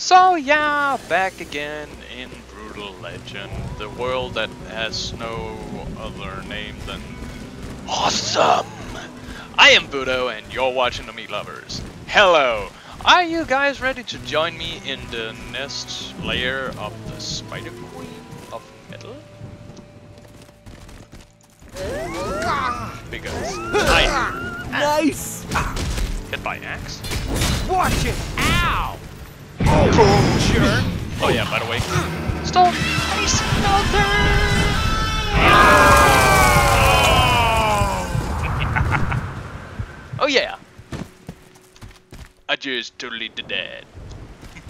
So yeah, back again in Brutal Legend, the world that has no other name than awesome. I am Budo, and you're watching the Meat Lovers. Hello. Are you guys ready to join me in the next layer of the Spider Queen of Metal? Because I Nice! hit by axe. Watch it! Ow! Oh, jerk! Oh yeah, by the way, stone ice Oh yeah. I just totally did that.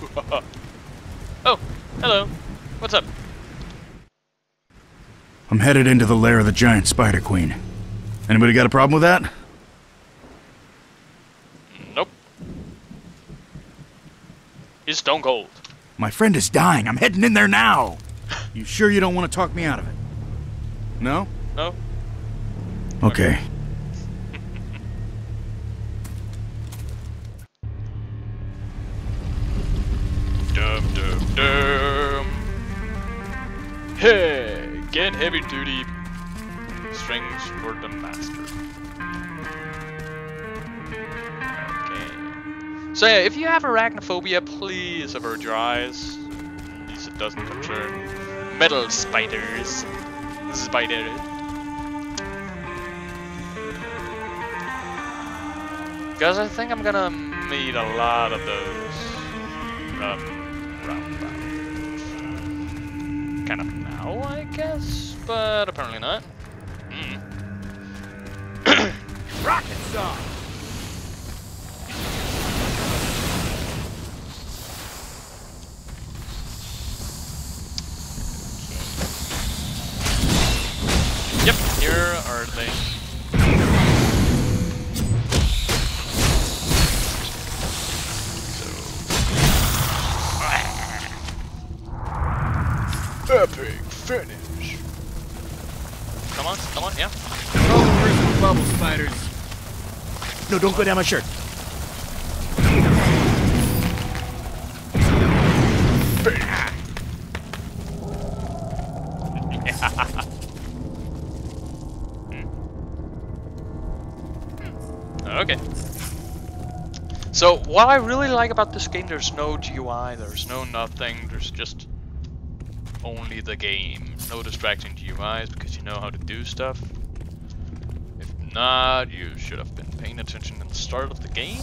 oh, hello. What's up? I'm headed into the lair of the giant spider queen. Anybody got a problem with that? He's stone cold. My friend is dying. I'm heading in there now. You sure you don't want to talk me out of it? No? No? Okay. Dum dum dum. Hey, get heavy duty strings for the master. So yeah, if you have arachnophobia, please avert your eyes. At least it doesn't concern metal spiders. Spider. Guys, I think I'm gonna meet a lot of those um, roundabouts. Kind of now, I guess, but apparently not. Hmm. Rocket song! Don't go down my shirt. Okay. So, what I really like about this game, there's no GUI, there's no nothing, there's just only the game. No distracting GUIs because you know how to do stuff. If not, you should have been paying attention at the start of the game.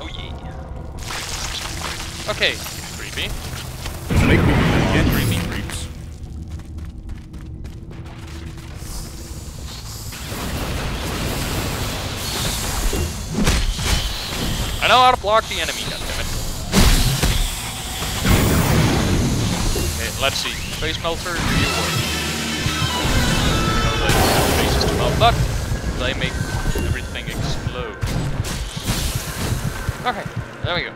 Oh yeah. Okay, know how to block the enemy, goddammit. Okay, let's see. Face melter, do you? No, the faces to melt, but they make everything explode. Okay, there we go.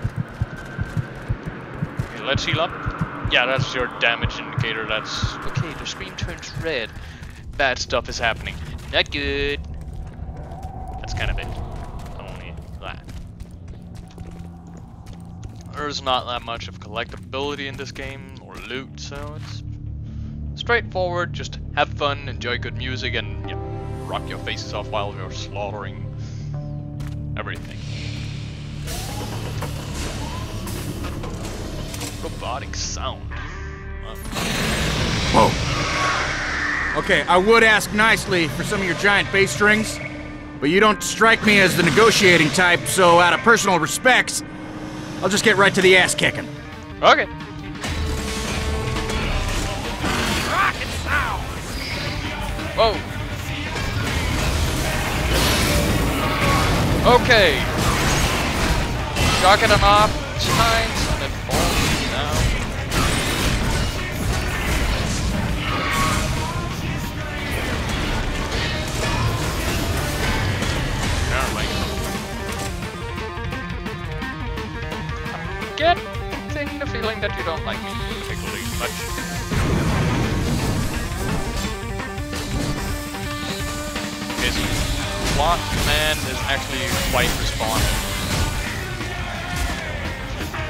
Okay, let's heal up. Yeah, that's your damage indicator. That's okay. The screen turns red. Bad stuff is happening. Not good. That's kind of it. Only that. There's not that much of collectability in this game or loot, so it's straightforward. Just have fun, enjoy good music, and yeah, rock your faces off while you're slaughtering everything. Robotic sound. Whoa. Okay, I would ask nicely for some of your giant bass strings, but you don't strike me as the negotiating type, so out of personal respects, I'll just get right to the ass kicking. okay. Rocket sound! Whoa. Okay. Shocking them off times I'm getting that you don't like me particularly much. Okay, so Plot Command is actually quite responsive.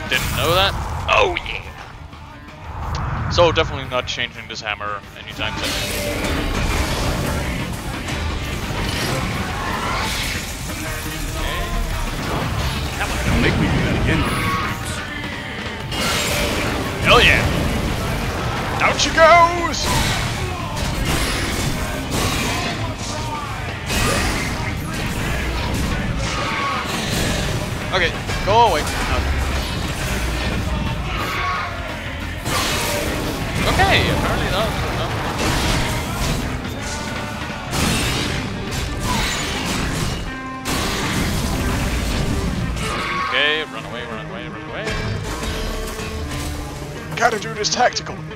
Didn't know that? Oh yeah! So definitely not changing this hammer anytime soon. Don't make me do that again. Hell yeah! Out she goes! Okay, go away.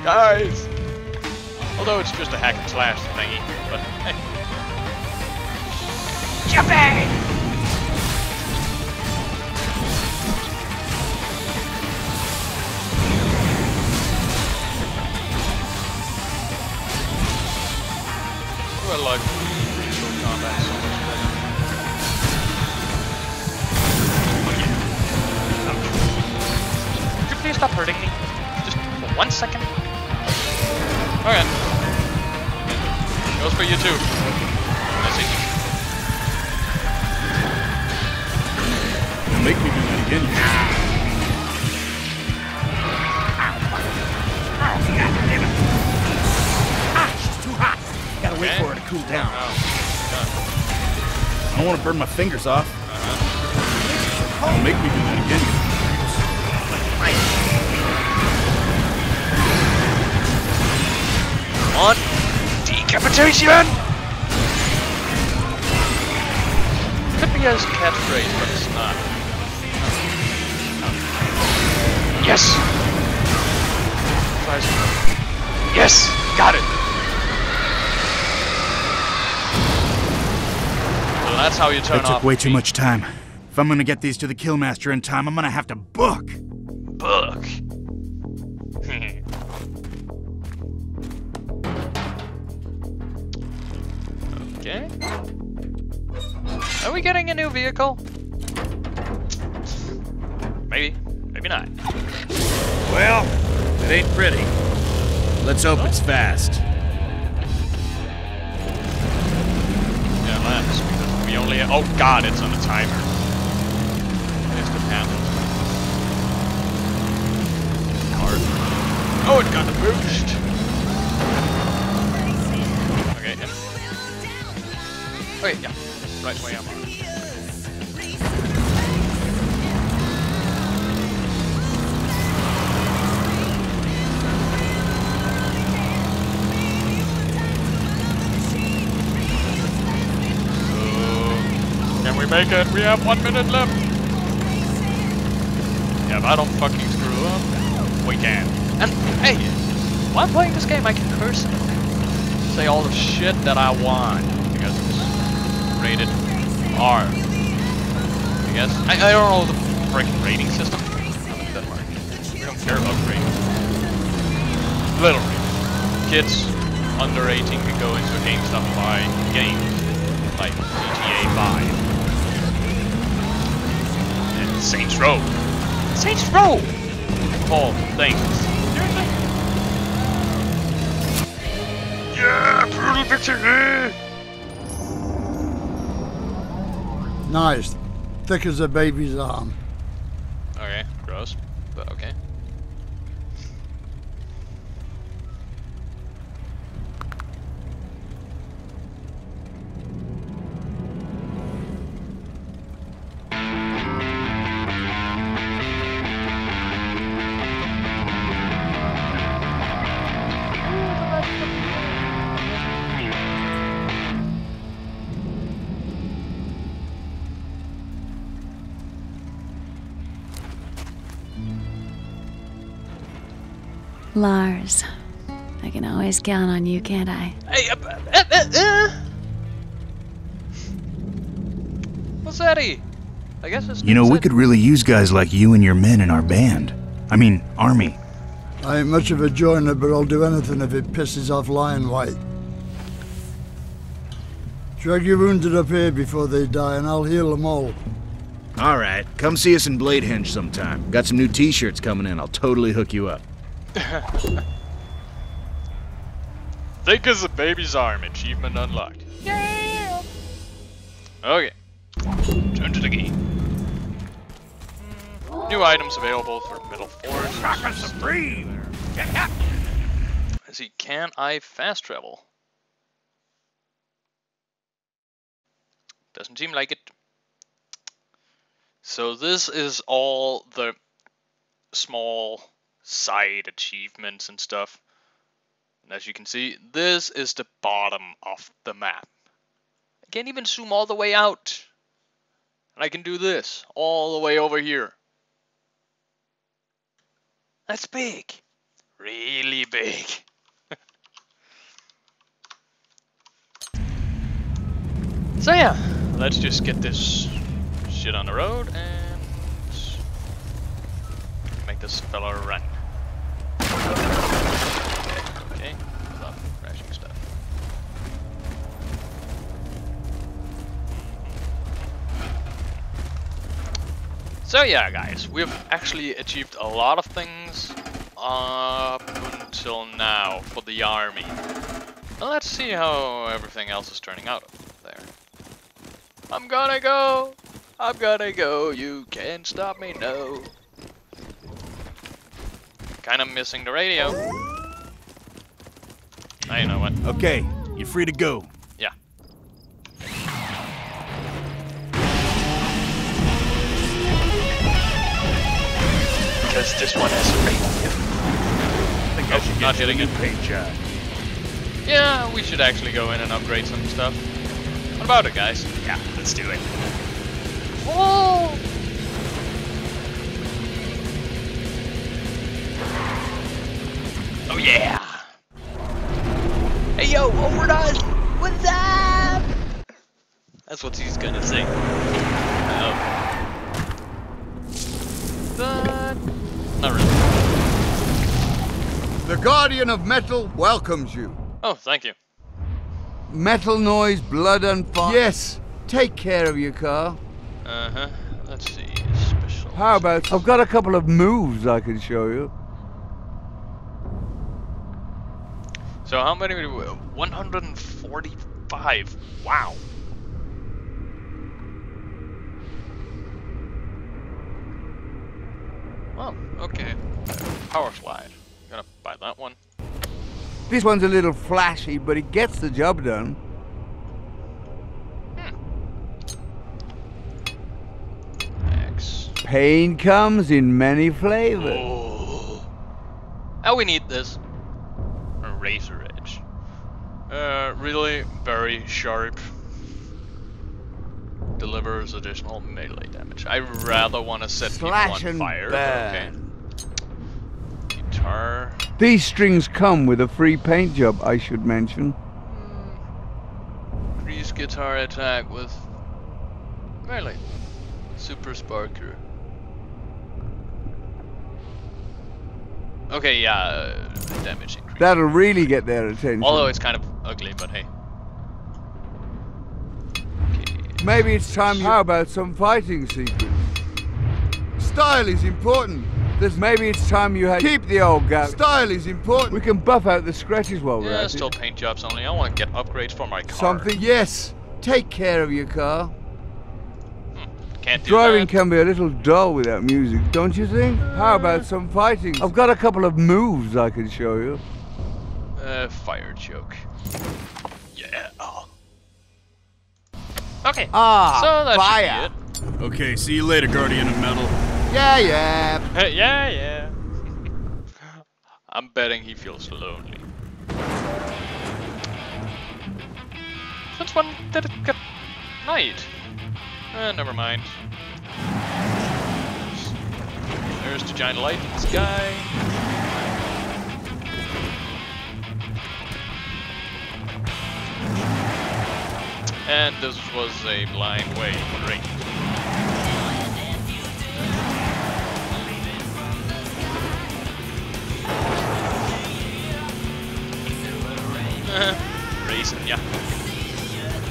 Guys! Although it's just a hack and slash thingy, but hey. Well, like, real combat so much better. Oh, Could you please stop hurting me? Just for one second? Okay. Goes for you too. I see. Don't make me do that again. Ah, she's too hot. Gotta wait Okay. for her to cool down. Oh, I don't want to burn my fingers off. uh-huh. Don't make me do that again. On decapitation! Could be as catchphrase, but it's not. Yes! Yes! Got it! So that's how you turn That off took way too much time. If I'm gonna get these to the Killmaster in time, I'm gonna have to book. book. Okay. Are we getting a new vehicle? Maybe. Maybe not. Well, it ain't pretty. Let's hope it's fast. Yeah. Because we only. Oh god, it's on a timer. It's the. Hard. Oh, it got a boost. Okay, yeah. Right way I'm on. Can we make it? We have one minute left. Yeah, if I don't fucking screw up, we can. And hey, while I'm playing this game, I can curse and say all the shit that I want rated R. I guess I, I don't know the freaking rating system. Work? We don't care about ratings. Literally, kids under 18 can go into GameStop and buy games like GTA 5 and Saints Row. Saints Row! All things. Seriously? Yeah, brutal victory! Nice. Thick as a baby's arm. Lars, I can always count on you, can't I? Hey, uh, uh, uh, uh. What's that? -y? I guess it's. You know, we could really use guys like you and your men in our band. I mean, army. I ain't much of a joiner, but I'll do anything if it pisses off Lion White. Drag your wounded up here before they die, and I'll heal them all. All right, come see us in Bladehenge sometime. Got some new T-shirts coming in. I'll totally hook you up. Thick as a baby's arm, achievement unlocked. Yeah! Okay. Turn to the game. New items available for Motor Forge. Rocket Supreme! Let's see, can I fast travel? Doesn't seem like it. So this is all the small side achievements and stuff. And as you can see, this is the bottom of the map. I can't even zoom all the way out. And I can do this all the way over here. That's big. Really big. so yeah, let's just get this shit on the road and make this fella run. So yeah, guys, we've actually achieved a lot of things up until now for the army. Let's see how everything else is turning out there. I'm gonna go! I'm gonna go, you can't stop me, no. Kinda missing the radio. Now you know what. Okay, you're free to go. Because this one has radio. I think Oh, not hitting it. paint job. Yeah, we should actually go in and upgrade some stuff. What about it, guys? Yeah, let's do it. Whoa! Oh yeah! Hey yo, overdose! What's up? That's what he's gonna say. Oh. But not really. The Guardian of Metal welcomes you. Oh, thank you. Metal noise, blood and fire. Yes, take care of your car. Uh huh. Let's see. Special. How about I've got a couple of moves I can show you. So how many? do we- 145. Wow. Well, okay. Power slide. Gonna buy that one. This one's a little flashy, but it gets the job done. X. Pain comes in many flavors. Oh. Oh, we need this. Razor edge. Uh, really very sharp. Delivers additional melee damage. I rather want to set Slash people on and fire. but Okay. Guitar. These strings come with a free paint job, I should mention. Increase guitar attack with melee. Super Sparker. Okay, yeah, uh, damage increase. That'll really get their attention. Although it's kind of ugly, but hey. Okay. Maybe it's time you... How about some fighting sequence? Style is important. There's maybe it's time you had... Keep the old guy. Style is important. We can buff out the scratches while we're Yeah, at still it. paint jobs only. I want to get upgrades for my car. Something, yes. Take care of your car. Can't do Driving that. can be a little dull without music, don't you think? How about some fighting? I've got a couple of moves I can show you. Uh, fire choke. Okay. Ah, so that fire. should be it. Okay, see you later, Guardian of Metal. Yeah, yeah. Hey, yeah, yeah. I'm betting he feels lonely. Since when did it get night? Eh, never mind. There's the giant light in the sky. And this was a blind way great. Ricky. Racing, yeah.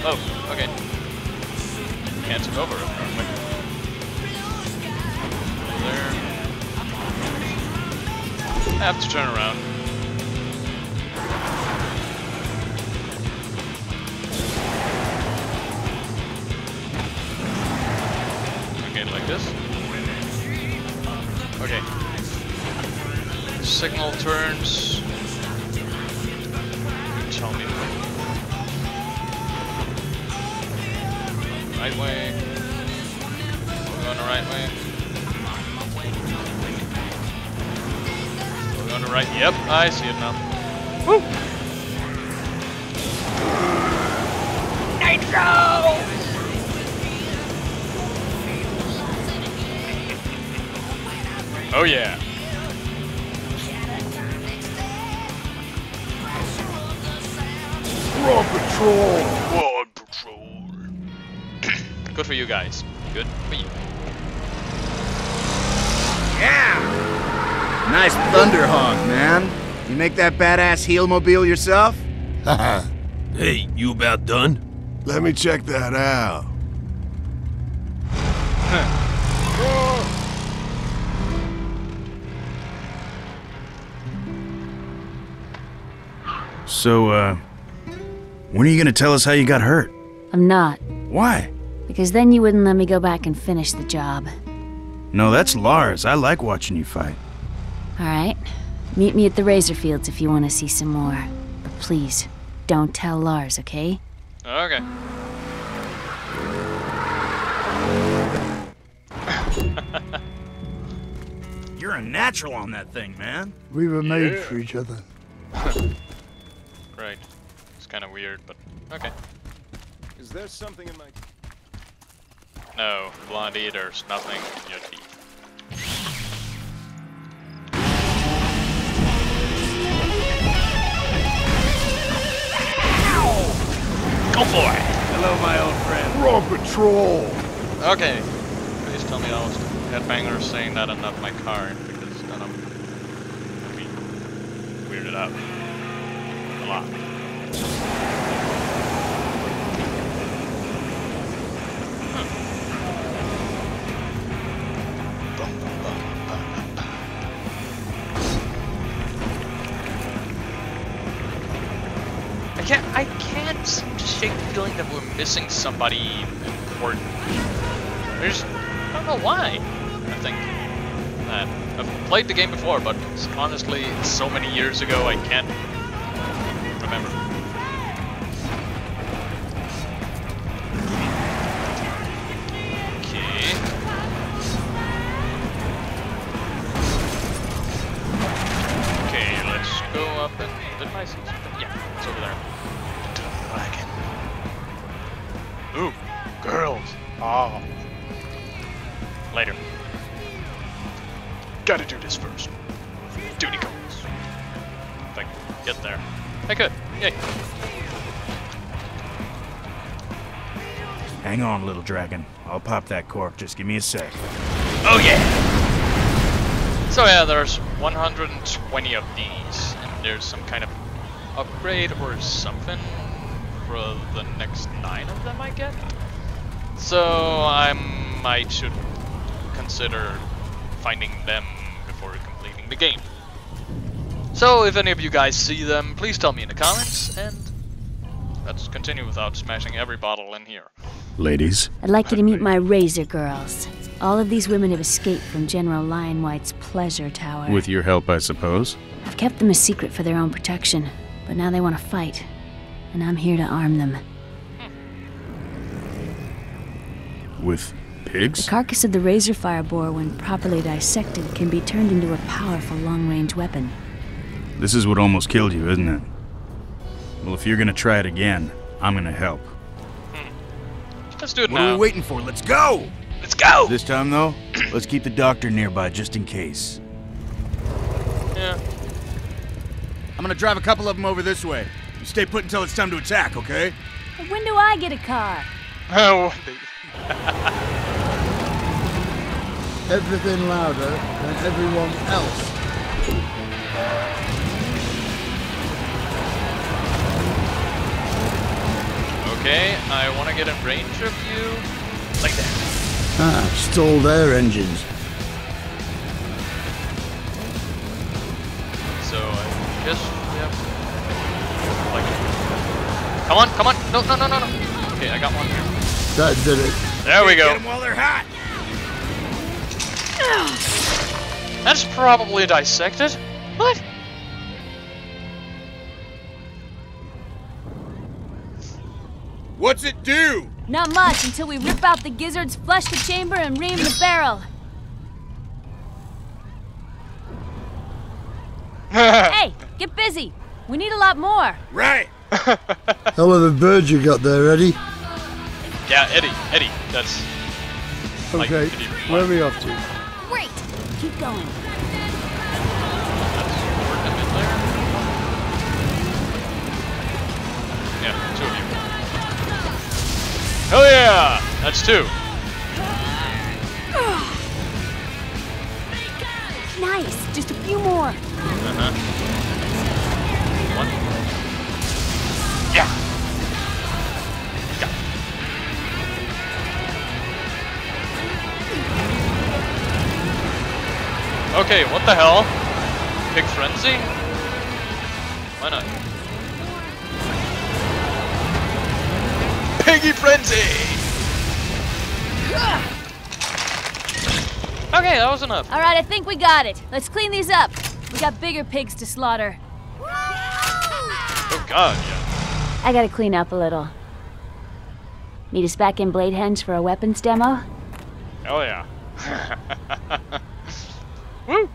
Oh, okay. Can't take over apparently. There. I have to turn around. Signal turns. Tell me. Right way. We're going the right way. We're going the right. Yep, I see it now. Badass heel mobile yourself? Hey, you about done? Let me check that out. So, uh, when are you gonna tell us how you got hurt? I'm not, Why? because then you wouldn't let me go back and finish the job. No, that's Lars. I like watching you fight. Alright? Meet me at the Razor Fields if you want to see some more. But please, don't tell Lars, okay? Okay. You're a natural on that thing, man. We were made for each other. Right. It's kind of weird, but okay. Is there something in my... No, Blondie, there's nothing in your teeth. Go for it! Hello, my old friend. Raw Patrol! Okay. Please tell me I was headbanger saying that and not my card, because then I'm gonna be weirded out. A lot. The feeling that we're missing somebody important. There's. I don't know why. I think that I've played the game before, but honestly, so many years ago, I can't remember. On, little dragon. I'll pop that cork. Just give me a sec. Oh yeah! So yeah, there's 120 of these, and there's some kind of upgrade or something for the next nine of them, I get. So I might should consider finding them before completing the game. So if any of you guys see them, please tell me in the comments, and let's continue without smashing every bottle in here. Ladies, I'd like you to meet my Razor Girls. All of these women have escaped from General Lion White's pleasure tower. with your help, I suppose. I've kept them a secret for their own protection, but now they want to fight, and I'm here to arm them. With pigs? The carcass of the Razor Fire boar, when properly dissected, can be turned into a powerful long-range weapon. This is what almost killed you, isn't it? Well, if you're gonna try it again, I'm gonna help. Let's do it What now. are we waiting for? Let's go! Let's go! This time, though, let's keep the doctor nearby just in case. Yeah. I'm gonna drive a couple of them over this way. You stay put until it's time to attack, okay? When do I get a car? Oh, Everything louder than everyone else. Get in range of you, like that. Ah, stalled their engines. So I just yep. Like Come on, come on. No, no, no, no, no. Okay, I got one here. That did it. There we go. Get them while they're hot. That's probably dissected. What? What's it do? Not much until we rip out the gizzards, flush the chamber, and ream the barrel. hey, get busy. We need a lot more. Right. Hell of a bird you got there, Eddie. Yeah, Eddie, Eddie. That's Okay, Eddie. where are we off to? Great. Keep going. Hell yeah! That's two. Nice. Just a few more. Uh-huh. One. Yeah. Yeah. Okay, what the hell? Pig frenzy? Why not? Piggy frenzy! Okay, that was enough. All right, I think we got it. Let's clean these up. We got bigger pigs to slaughter. Oh god, yeah. I gotta clean up a little. Meet us back in Bladehenge for a weapons demo? Hell yeah. Woo!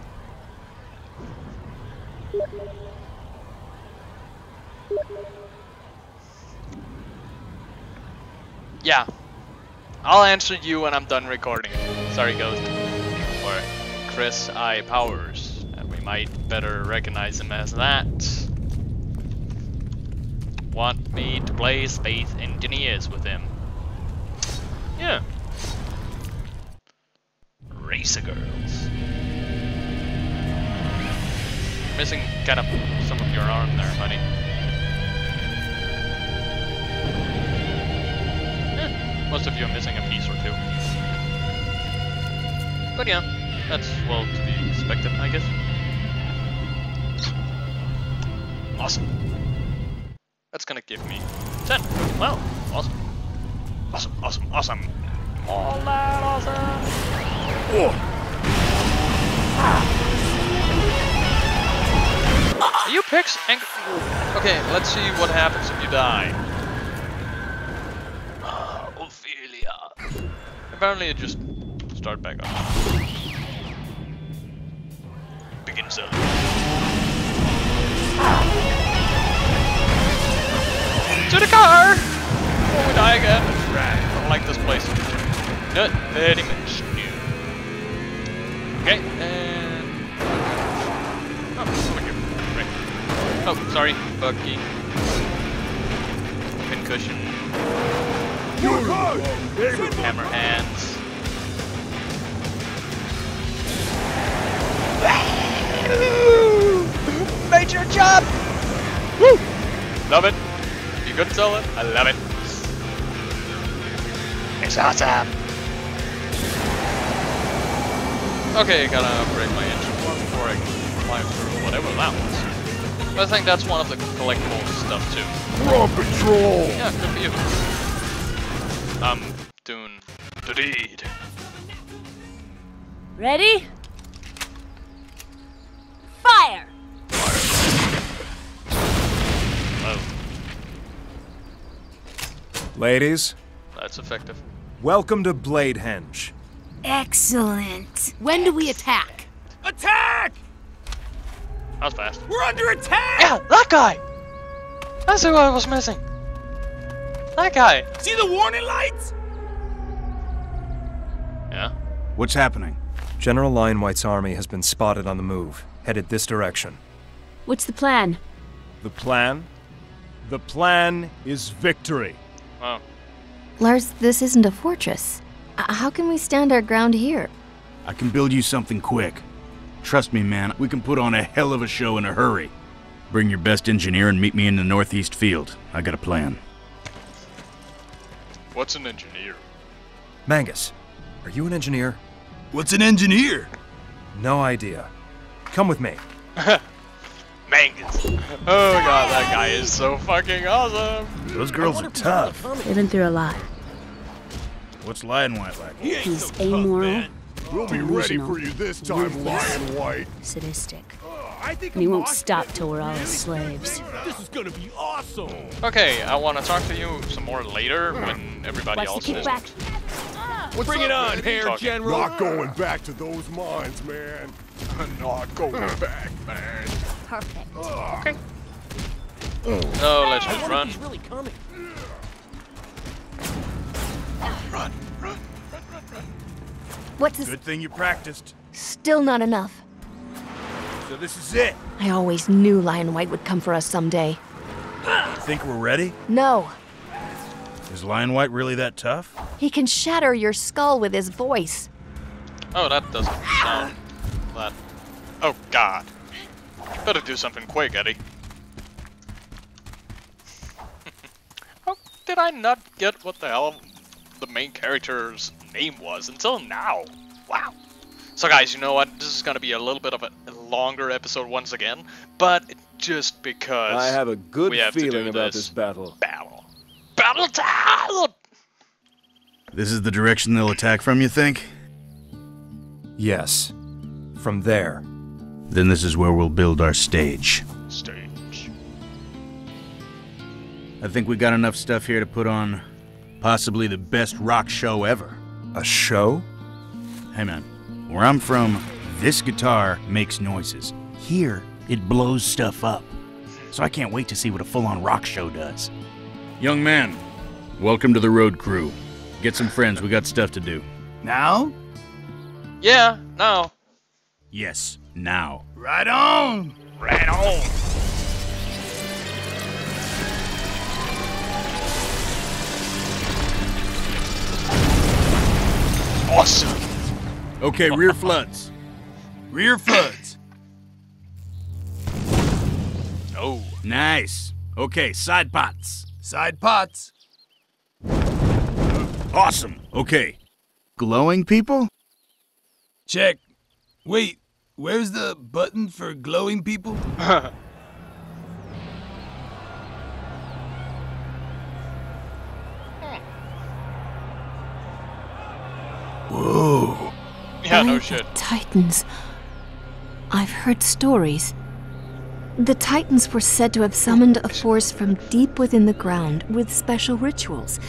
Yeah. I'll answer you when I'm done recording. Sorry, Ghost. Or Chris I. Powers. And we might better recognize him as that. Want me to play Space Engineers with him? Yeah. Razor Girls. Missing kind of some of your arm there, honey. Most of you are missing a piece or two. But yeah, that's well to be expected, I guess. Awesome. That's gonna give me 10. Wow, awesome. Awesome, awesome, awesome. All that awesome. Are you picks and Okay, let's see what happens if you die. Apparently it just start back up. Begin cell. To the car! Before we die again. I don't like this place. Not very much. Okay, and... Oh. Right. Oh, sorry, Bucky. Pincushion. Hammer hands. Major job! Woo! Love it. You couldn't tell it? I love it. It's awesome. Okay, gotta break my engine one before I climb through whatever that was. But I think that's one of the collectible stuff too. Raw patrol! Yeah, good for you. Um, I'm doing the deed. Ready? Fire! Ladies, that's effective. welcome to Bladehenge. Excellent. When do we attack? Attack! That was fast. We're under attack! Yeah, that guy! That's who I was missing. That guy. See the warning lights? Yeah. What's happening? General Lionwhite's army has been spotted on the move, headed this direction. What's the plan? The plan? The plan is victory. Wow. Lars, this isn't a fortress. Uh, how can we stand our ground here? I can build you something quick. Trust me, man, we can put on a hell of a show in a hurry. Bring your best engineer and meet me in the northeast field. I got a plan. What's an engineer? Mangus, are you an engineer? What's an engineer? No idea. Come with me. Mangus. Oh god, that guy is so fucking awesome. Those girls are tough. They've been through a lot. What's Lion White like? He's amoral, We'll be ready for you this time, Lion White. sadistic. And he won't stop till we're all his slaves. This is gonna be awesome! Okay, I want to talk to you some more later when everybody Watch the else is. kickback. Bring it on, Hair General! Not going back to those mines, man. I not going back, man. Perfect. Okay. No, let's just run. He's really coming. Run, run. What's this? Good thing you practiced. Still not enough. So this is it. I always knew Lion White would come for us someday. Think we're ready? No, Is Lion White really that tough? he can shatter your skull with his voice. Oh, that doesn't sound that. Oh God. Better do something quick, Eddie. How did I not get what the hell the main character's name was until now? Wow. So guys, you know what? This is gonna be a little bit of a longer episode once again, but just because I have a good we have to feeling do about this this battle. battle. Battle time! This is the direction they'll attack from, you think? Yes. From there. Then this is where we'll build our stage. Stage. I think we got enough stuff here to put on possibly the best rock show ever. A show? Hey man, where I'm from, this guitar makes noises. Here, it blows stuff up. So I can't wait to see what a full on rock show does. Young man, welcome to the road crew. Get some friends, we got stuff to do. Now? Yeah, now. Yes, now. Right on! Right on. Awesome. Okay, rear floods. Rear floods. Oh. Nice. Okay, side pots. Side pots. Awesome. Okay. Glowing people? Check. Wait, where's the button for glowing people? Whoa. Yeah, no shit. The Titans. I've heard stories. The Titans were said to have summoned a force from deep within the ground with special rituals.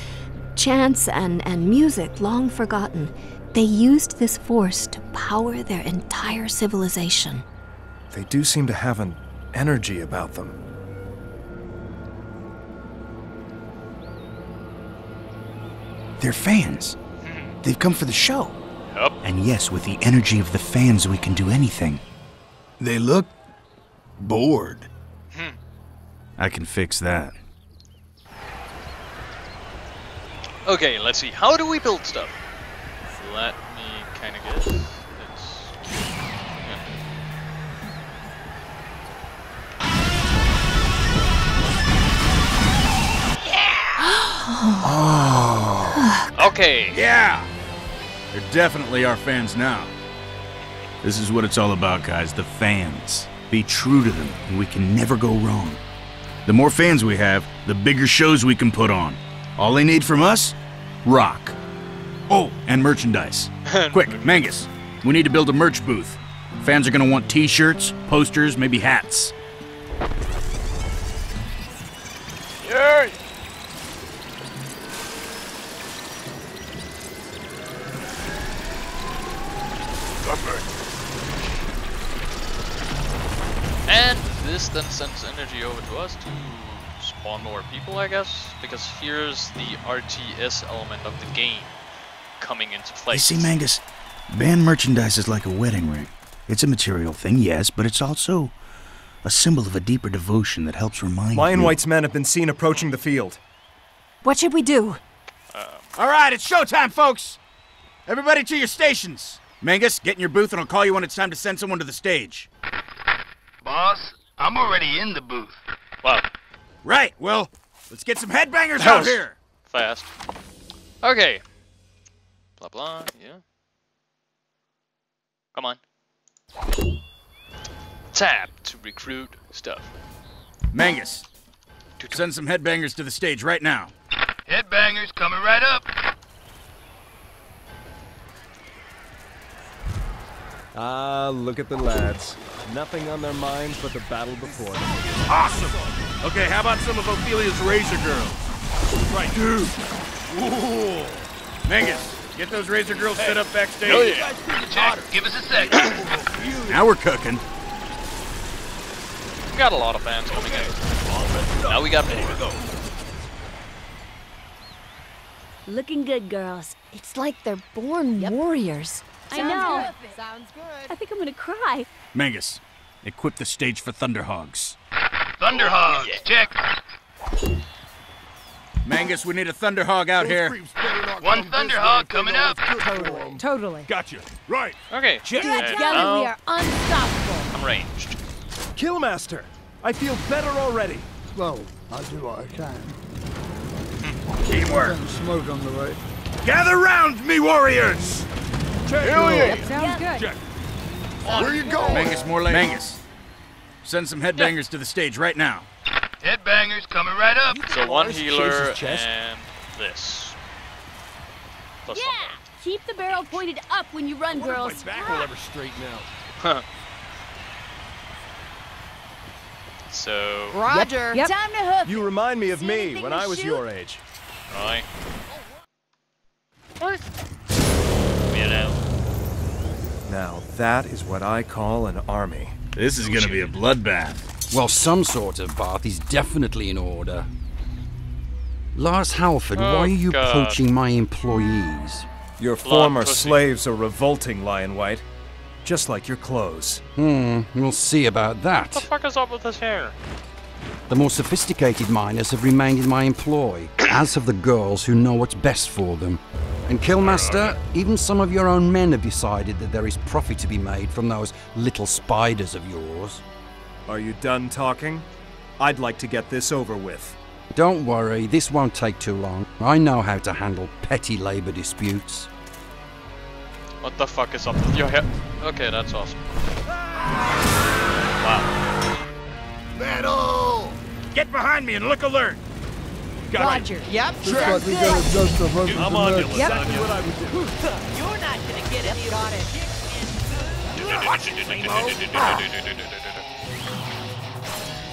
Chants and, and music long forgotten. They used this force to power their entire civilization. They do seem to have an energy about them. They're fans. They've come for the show. Yup. And yes, with the energy of the fans, we can do anything. They look bored. Hmm. I can fix that. Okay, let's see. How do we build stuff? Let me kind of guess. It's. yeah. Okay. Yeah! They're definitely our fans now. This is what it's all about, guys. The fans. Be true to them, and we can never go wrong. The more fans we have, the bigger shows we can put on. All they need from us? Rock. Oh, and merchandise. Quick, Mangus. We need to build a merch booth. Fans are gonna want t shirts, posters, maybe hats. Energy over to us to spawn more people, I guess, because here's the RTS element of the game coming into play. You see, Mangus, band merchandise is like a wedding ring. It's a material thing, yes, but it's also a symbol of a deeper devotion that helps remind Lion you. White's men have been seen approaching the field. What should we do? Uh, all right, it's showtime, folks. Everybody to your stations. Mangus, get in your booth and I'll call you when it's time to send someone to the stage. Boss, I'm already in the booth. Wow, Right, well, let's get some headbangers That out was- here. fast. Okay. Blah blah, yeah. Come on. Tab to recruit stuff. Mangus, send some headbangers to the stage right now. Headbangers coming right up. Ah, look at the lads. Nothing on their minds but the battle before them. Awesome! Okay, how about some of Ophelia's Razor Girls? Right, dude! Ooh. Mangus, get those Razor Girls set up backstage. Oh yeah. Check. Give us a sec. Now we're cooking. We got a lot of fans coming in. Now we got more. Looking good, girls. It's like they're born warriors. I know. Sounds good. I think I'm gonna cry. Mangus, equip the stage for Thunderhogs. Thunderhog. Check. Mangus, we need a Thunderhog out here. One Thunderhog coming up. Totally. Totally. Gotcha. Right. Okay. Check. and Together now we are unstoppable. I'm ranged. Killmaster, I feel better already. Well, I'll do what I can. Teamwork. Getting smoke on the way. Gather round, me warriors! Sounds good. Check. Where are you going? Mangus, more late. Mangus, send some headbangers to the stage right now. Headbangers coming right up. So one healer his and this. Plus Yeah. Keep the barrel pointed up when you run, girls. My back will ever straighten out. Huh. So, Roger. Yep. Time to hoof. You remind me of See me when I was shoot? your age. right. What? You know. Now, that is what I call an army. This is gonna be a bloodbath. Well, some sort of bath is definitely in order. Lars Halford, Oh, why are you God. poaching my employees? Your Blonde former pussy. slaves are revolting, Lionwhyte. Just like your clothes. Hmm, we'll see about that. What the fuck is up with his hair? The more sophisticated miners have remained in my employ, as have the girls who know what's best for them. And Killmaster, even some of your own men have decided that there is profit to be made from those little spiders of yours. Are you done talking? I'd like to get this over with. Don't worry, this won't take too long. I know how to handle petty labor disputes. What the fuck is up with your hair? Okay, that's awesome. Wow. Metal! Get behind me and look alert! Roger. Yep. Looks like we got a dust of over I'm on you. Yep. lasagna. What I would do. You're not gonna get it. Got it.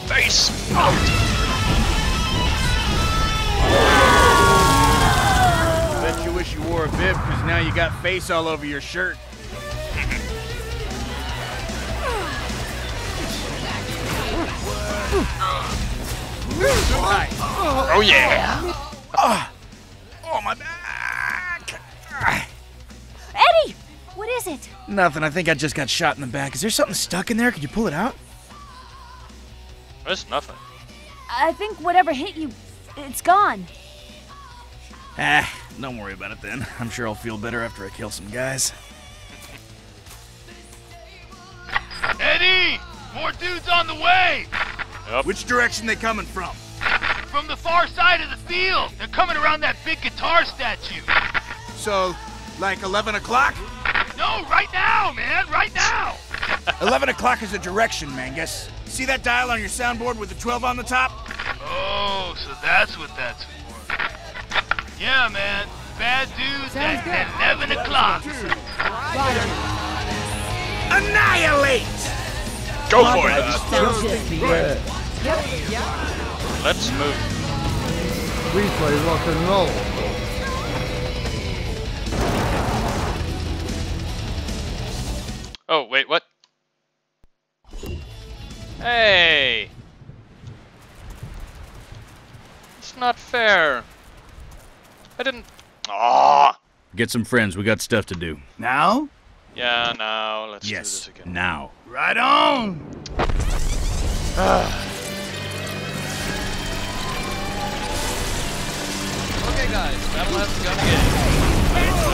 Face out! Bet you wish you wore a bib, because now you got face all over your shirt. Oh yeah! Oh, my back! Eddie! What is it? Nothing. I think I just got shot in the back. Is there something stuck in there? Could you pull it out? There's nothing. I think whatever hit you, it's gone. Ah, don't worry about it then. I'm sure I'll feel better after I kill some guys. Eddie! More dudes on the way! Which direction they coming from? From the far side of the field! They're coming around that big guitar statue! So, like 11 o'clock? No, right now, man! Right now! 11 o'clock is a direction, Mangus. See that dial on your soundboard with the 12 on the top? Oh, so that's what that's for. Yeah, man. Bad dudes Sounds at good. 11 o'clock. Roger. Annihilate! Go for it! Sounds good. Yeah. Yep. Yep. Let's move. We play rock and roll. Oh, wait, what? Hey! It's not fair. I didn't. Ah! Get some friends. We got stuff to do. Now? Yeah, now let's do Yes, this again. now. Right on! Okay, guys, battle has begun again. So,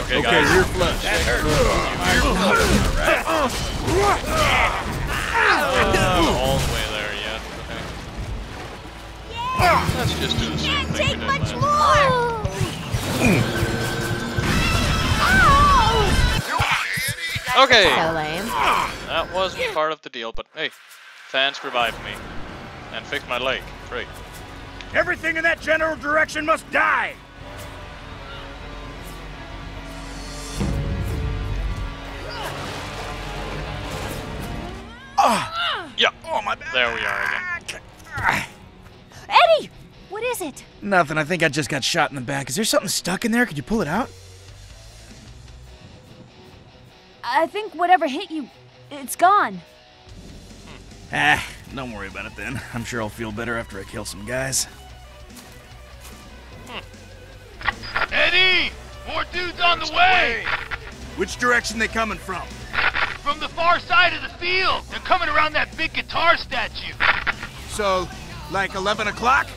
okay, Okay, guys. you're flush. Uh, all the way there yet. Okay. Let's just do the same thing we did last. more! Okay. So lame. That wasn't part of the deal, but hey, fans revived me and fixed my leg. Great. Everything in that general direction must die! Ah. Yeah. Oh my There we are again. Eddie! What is it? Nothing. I think I just got shot in the back. Is there something stuck in there? Could you pull it out? I think whatever hit you, it's gone. Ah, don't worry about it then. I'm sure I'll feel better after I kill some guys. Eddie! More dudes on the way! Which direction they coming from? From the far side of the field! They're coming around that big guitar statue! So, like 11 o'clock?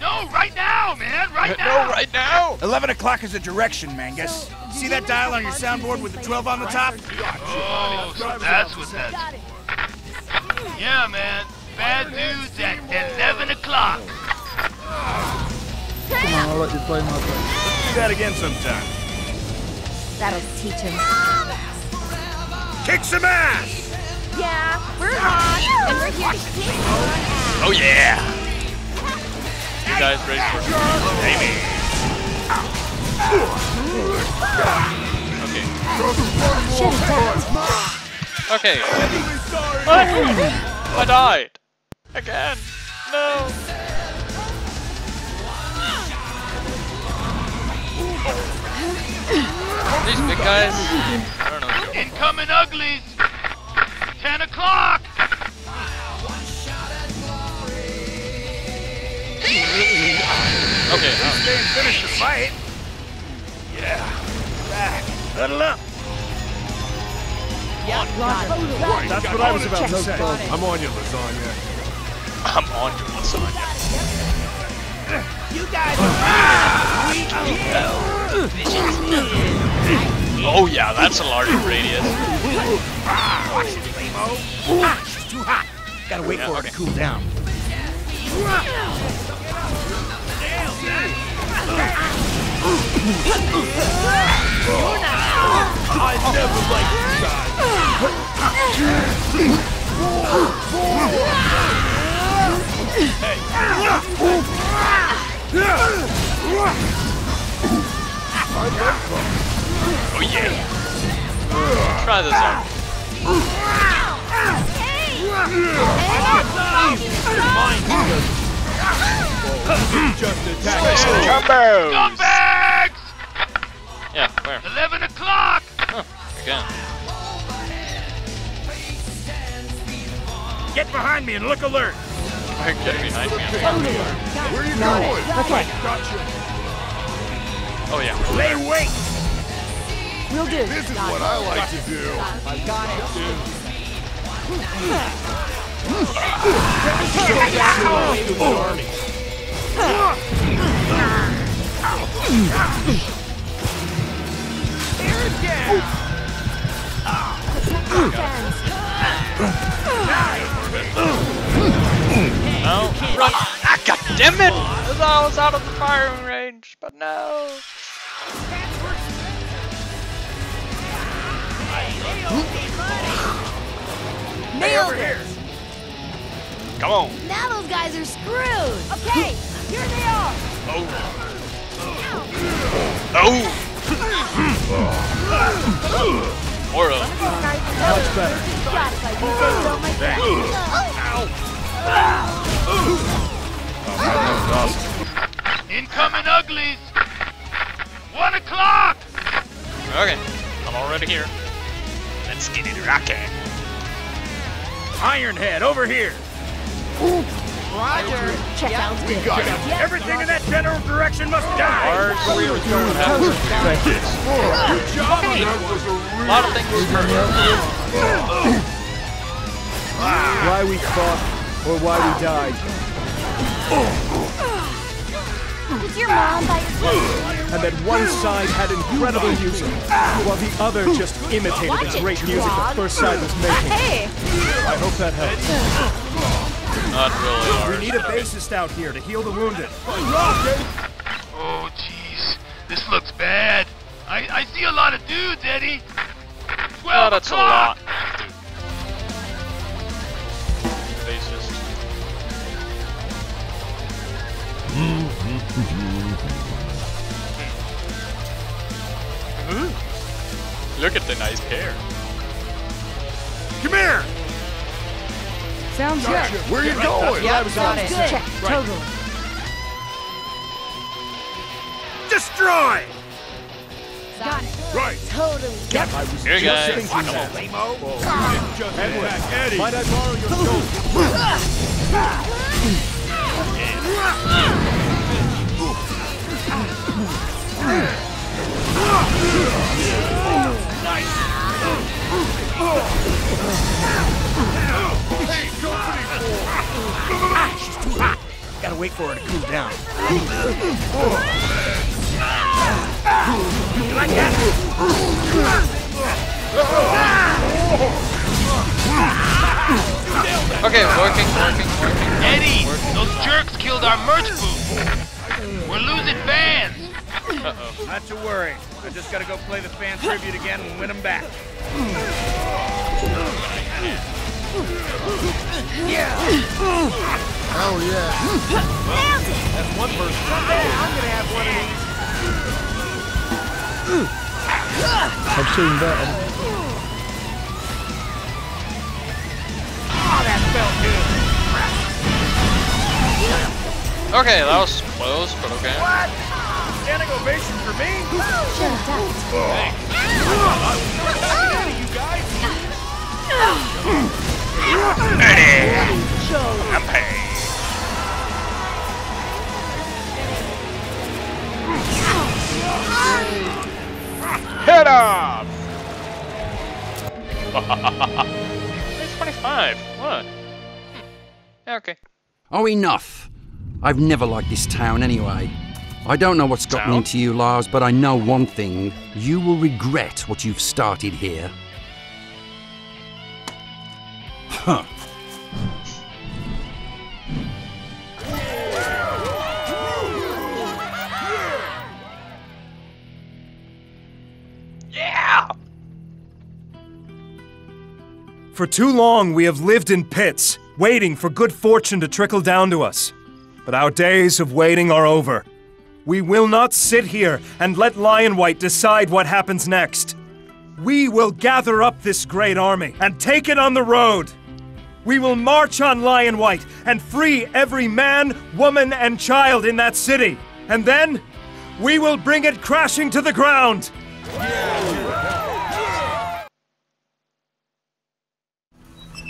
No, right now, man! Right now. No, now! right now! 11 o'clock is a direction, Mangus. See that dial on your soundboard with the 12 on the top? Oh, so that's what that's for. Yeah, man. Bad news at 11 o'clock. Come on, I'll let you play my thing. Do that again sometime. That'll teach him. Kick some ass! Yeah, we're hot, and we're here to kick your ass. Oh yeah! You guys ready for? Okay. Okay. I died. Again. No. These big guys. I don't know. Incoming uglies. 10 o'clock. Okay. At least they ain't finished the fight. Yeah. Back. Huddle up. That's what I was about to say. I'm on you, lasagna. I'm on to lasagna. You guys Oh yeah, that's a large radius. Watch it, Lamo. Ah, she's too hot. Gotta wait Yeah, for her okay. to cool down. Oh yeah. Try this out. Just attack. Scumbags! Yeah, where? 11 o'clock. Oh, again. Get behind me and look alert. Get behind me. Where are you Got going? it. Okay, Gotcha. Oh yeah. Lay wait. we'll do. This is what I like to do. I got it. Run. Ah, God damn it! I was out of the firing range, but no. Nailed it. Come on. Now those guys are screwed. Okay, here they are. Oh. Oh. More of them. Much better. Got it, like you say so, my friend. Incoming uglies. 1 o'clock. Okay. I'm already here. Let's get it rocking. Ironhead, over here. Roger. Check out We got it. Everything in that general direction must die. Hard career is going to happen. Thank you. Good job. That was a A lot of things hurt. Why we fought or why we died. Oh. Is your mom by your? And that one side had incredible music, while the other just imitated Watch the it, great music the first side was uh, making. Hey, I hope that helps. Not really hard. We need a bassist out here to heal the wounded. Oh, jeez. This looks bad. I, I see a lot of dudes, Eddie. Oh, Twelve that's a lot. Faces. Mm-hmm. Look at the nice hair. Come here! Sounds Gotcha. good. Where you going? Yeah, That's got I it. was gonna. Check. Right. Totally. Destroy! Got it. Right. Totally. Yep. I was Here you just guys. thinking Come that. on, Lamo. Just back, Eddie. Might I borrow your Gotta wait for her to cool down. Okay, working, working, working. Eddie, those jerks killed our merch booth. We're losing fans. Uh-oh. Not to worry. I just gotta go play the fan tribute again and win them back. Oh yeah. That's one person. I'm gonna have one of these. I've seen that. Oh, that felt good. Okay, that was close, but okay. What? Standing ovation for me? Hey. You guys? I'm paid. Head off! it's 25. What? Hmm. Okay. Oh, enough. I've never liked this town anyway. I don't know what's gotten Town? into you, Lars, but I know one thing. You will regret what you've started here. Huh. Yeah! For too long, we have lived in pits, waiting for good fortune to trickle down to us. But our days of waiting are over. We will not sit here and let Lionwhyte decide what happens next. We will gather up this great army and take it on the road. We will march on Lionwhyte and free every man, woman, and child in that city. And then, we will bring it crashing to the ground.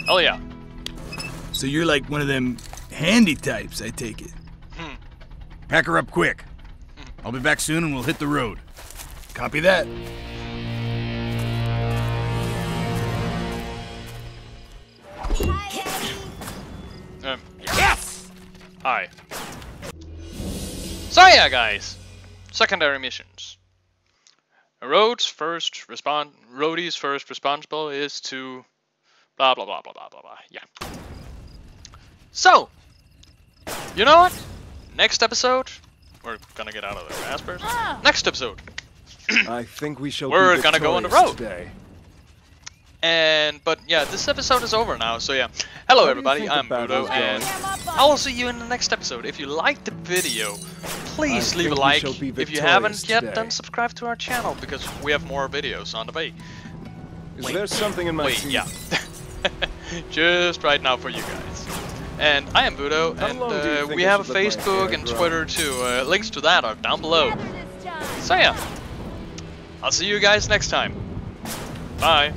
Oh yeah. So you're like one of them handy types, I take it. Hmm. Pack her up quick. I'll be back soon and we'll hit the road. Copy that. Um, yes! Hi. So yeah, guys. Secondary missions. Road's first respond. Roadie's first responsible is to blah blah blah blah blah blah blah. Yeah. So, you know what? Next episode, we're gonna get out of the Raspers. Ah. Next episode, I think we shall We're be gonna go on the road. today. And but yeah, this episode is over now. So yeah, hello How everybody, I'm the Budo, and I will see you in the next episode. If you liked the video, please I leave a like. If you haven't victorious yet, today. then subscribe to our channel because we have more videos on the way. Is Wait. there something in my Wait, teeth? yeah. Just right now for you guys. And I am Budo, and long do you uh, we have a should let my Facebook hair and? Twitter too. Uh, links to that are down below. So yeah, I'll see you guys next time. Bye.